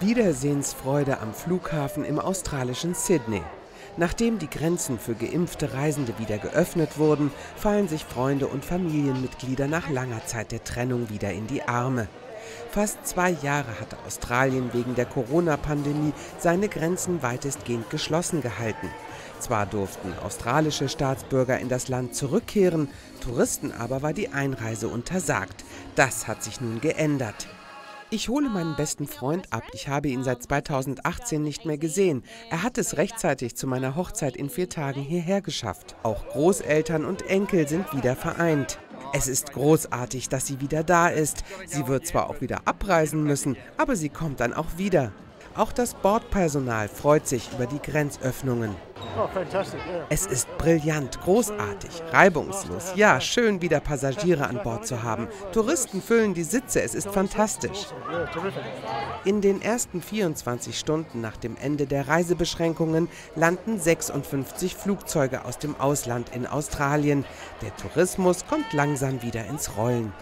Wiedersehensfreude am Flughafen im australischen Sydney. Nachdem die Grenzen für geimpfte Reisende wieder geöffnet wurden, fallen sich Freunde und Familienmitglieder nach langer Zeit der Trennung wieder in die Arme. Fast zwei Jahre hatte Australien wegen der Corona-Pandemie seine Grenzen weitestgehend geschlossen gehalten. Zwar durften australische Staatsbürger in das Land zurückkehren, Touristen aber war die Einreise untersagt. Das hat sich nun geändert. Ich hole meinen besten Freund ab. Ich habe ihn seit 2018 nicht mehr gesehen. Er hat es rechtzeitig zu meiner Hochzeit in vier Tagen hierher geschafft. Auch Großeltern und Enkel sind wieder vereint. Es ist großartig, dass sie wieder da ist. Sie wird zwar auch wieder abreisen müssen, aber sie kommt dann auch wieder. Auch das Bordpersonal freut sich über die Grenzöffnungen. Oh, es ist brillant, großartig, reibungslos. Ja, schön wieder Passagiere an Bord zu haben. Touristen füllen die Sitze, es ist fantastisch. In den ersten 24 Stunden nach dem Ende der Reisebeschränkungen landen 56 Flugzeuge aus dem Ausland in Australien. Der Tourismus kommt langsam wieder ins Rollen.